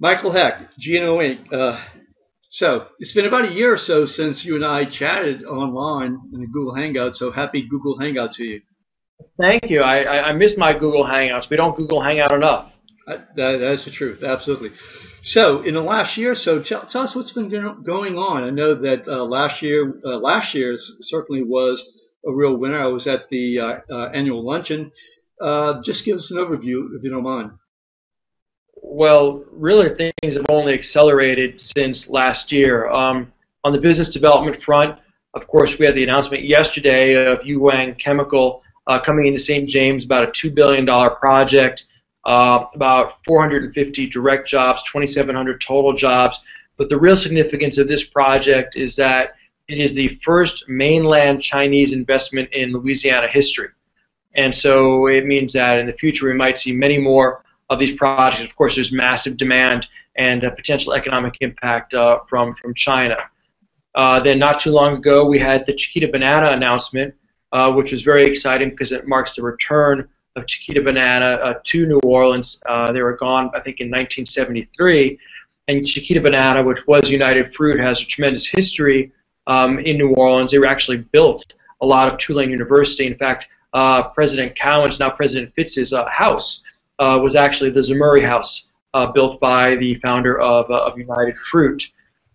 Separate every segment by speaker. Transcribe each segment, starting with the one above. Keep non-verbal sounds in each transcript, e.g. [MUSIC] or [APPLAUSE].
Speaker 1: Michael Hecht, GNO Inc. Uh, so it's been about a year or so since you and I chatted online in the Google Hangout. So happy Google Hangout to you.
Speaker 2: Thank you. I, I, I miss my Google Hangouts. We don't Google Hangout enough.
Speaker 1: Uh, that, that's the truth. Absolutely. So in the last year, so tell, tell us what's been going on. I know that uh, last year, uh, last year certainly was a real winner. I was at the uh, uh, annual luncheon. Uh, just give us an overview, if you don't mind.
Speaker 2: Well, really, things have only accelerated since last year. Um, on the business development front, of course, we had the announcement yesterday of Yuhuang Chemical uh, coming into St. James, about a $2 billion project, uh, about 450 direct jobs, 2,700 total jobs. But the real significance of this project is that it is the first mainland Chinese investment in Louisiana history. And so it means that in the future we might see many more of these projects. Of course, there's massive demand and a potential economic impact uh, from, from China. Uh, then not too long ago, we had the Chiquita Banana announcement, uh, which was very exciting because it marks the return of Chiquita Banana uh, to New Orleans. Uh, they were gone, I think, in 1973. And Chiquita Banana, which was United Fruit, has a tremendous history um, in New Orleans. They were actually built a lot of Tulane University. In fact, President Cowen's, now President Fitts's house was actually the Zemurray House, built by the founder of, of United Fruit.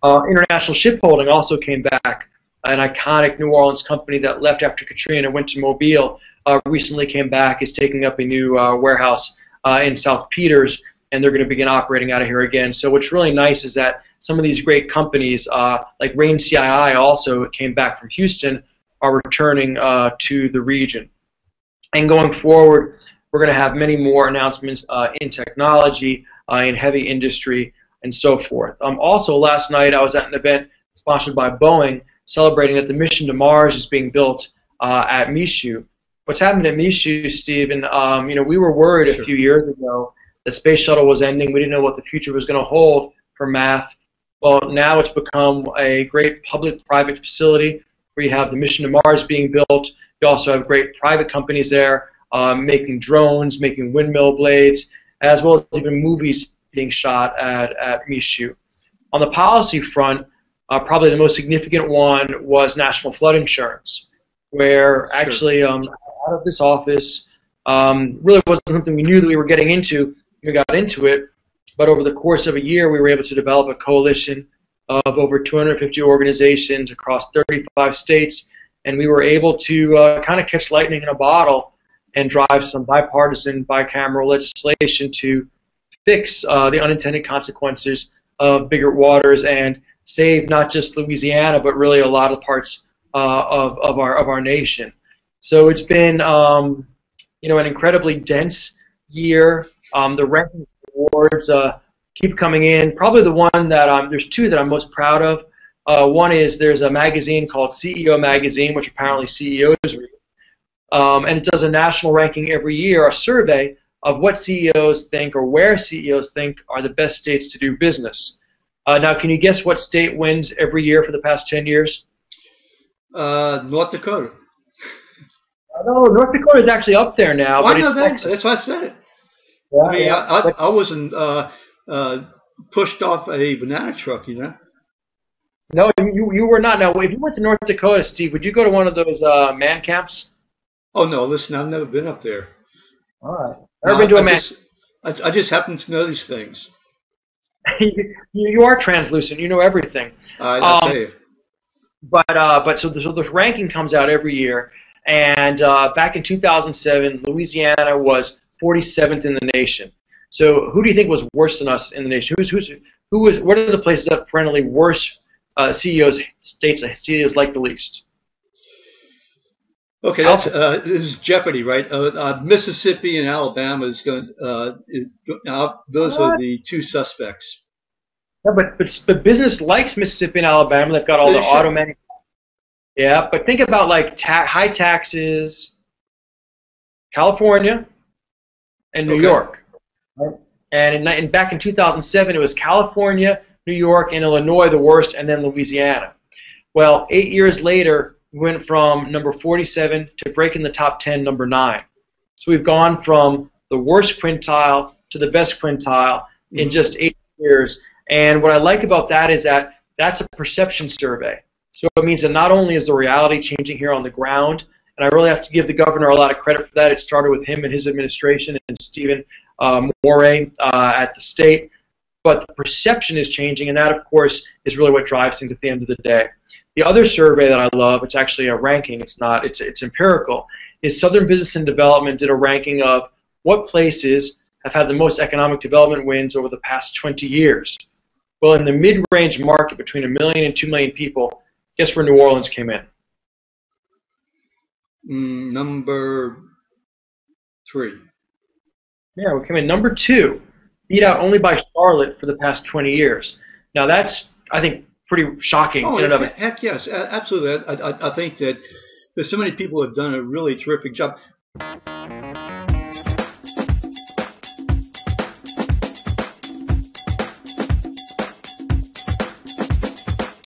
Speaker 2: International Shipholding also came back an iconic New Orleans company that left after Katrina, went to Mobile, uh, recently came back, is taking up a new uh, warehouse uh, in South Peters, and they're going to begin operating out of here again. So what's really nice is that some of these great companies, uh, like Rain CII, also came back from Houston, are returning uh, to the region. And going forward, we're going to have many more announcements uh, in technology, in heavy industry, and so forth. Um, also, last night I was at an event sponsored by Boeing celebrating that the mission to Mars is being built uh, at Michoud. What's happened at Michoud, Stephen? Um, you know, we were worried sure. a few years ago the space shuttle was ending. We didn't know what the future was going to hold for math. Well, now it's become a great public-private facility where you have the mission to Mars being built. You also have great private companies there um, making drones, making windmill blades, as well as even movies being shot at, at Michoud. On the policy front, uh, probably the most significant one was national flood insurance, where actually um, out of this office um, really wasn't something we knew that we were getting into. We got into it, but over the course of a year, we were able to develop a coalition of over 250 organizations across 35 states, and we were able to uh, kind of catch lightning in a bottle and drive some bipartisan, bicameral legislation to fix uh, the unintended consequences of Biggert-Waters and save not just Louisiana, but really a lot of parts uh, of, of, our, of our nation. So it's been um, you know, an incredibly dense year. Um, the ranking awards uh, keep coming in. Probably the one that um, there's two that I'm most proud of. Uh, one is there's a magazine called CEO Magazine, which apparently CEOs read, um, and it does a national ranking every year, a survey of what CEOs think or where CEOs think are the best states to do business. Uh, now, can you guess what state wins every year for the past 10 years?
Speaker 1: Uh, North Dakota.
Speaker 2: No, North Dakota is actually up there now.
Speaker 1: Well, but. That's why I said it. Yeah, I mean, yeah. I, I, I, wasn't uh, uh, pushed off a banana truck, you know.
Speaker 2: No, you you were not. Now, if you went to North Dakota, Steve, would you go to one of those uh, man camps?
Speaker 1: Oh no! Listen, I've never been up there.
Speaker 2: All right. Never no, been to a man.
Speaker 1: Just, I, I just happen to know these things. [LAUGHS]
Speaker 2: you, you are translucent. You know everything.
Speaker 1: I, um, tell you.
Speaker 2: But uh, but so, so this ranking comes out every year, and uh, back in 2007, Louisiana was 47th in the nation. So who do you think was worse than us in the nation? Who's who's who was? What are the places that perennially worse uh, CEOs states CEOs like the least?
Speaker 1: Okay, that's, uh, this is Jeopardy, right? Uh, uh, Mississippi and Alabama is going. Uh, is now those what? are the two suspects.
Speaker 2: Yeah, but, but but business likes Mississippi and Alabama. They've got all they the auto manufacturing. Yeah, but think about like ta- high taxes, California, and New okay. York. Right? And in, in, back in 2007, it was California, New York, and Illinois the worst, and then Louisiana. Well, eight years later, we went from number 47 to breaking the top 10, number nine. So we've gone from the worst quintile to the best quintile mm-hmm. in just eight years years. And what I like about that is that that's a perception survey. So it means that not only is the reality changing here on the ground, and I really have to give the governor a lot of credit for that. It started with him and his administration and Stephen uh, Moret uh, at the state. But the perception is changing, and that, of course, is really what drives things at the end of the day. The other survey that I love, it's actually a ranking, it's not, it's, it's empirical, is Southern Business and Development did a ranking of what places have had the most economic development wins over the past 20 years. Well, in the mid-range market between a million and two million people, guess where New Orleans came in?
Speaker 1: Mm, number three.
Speaker 2: Yeah, we came in number two, beat out only by Charlotte for the past 20 years. Now that's, I think, pretty shocking
Speaker 1: oh,
Speaker 2: in and of
Speaker 1: heck, heck yes, absolutely. I, I, I think that there's so many people who have done a really terrific job.